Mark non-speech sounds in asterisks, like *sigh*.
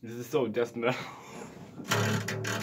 This is so death metal. *laughs*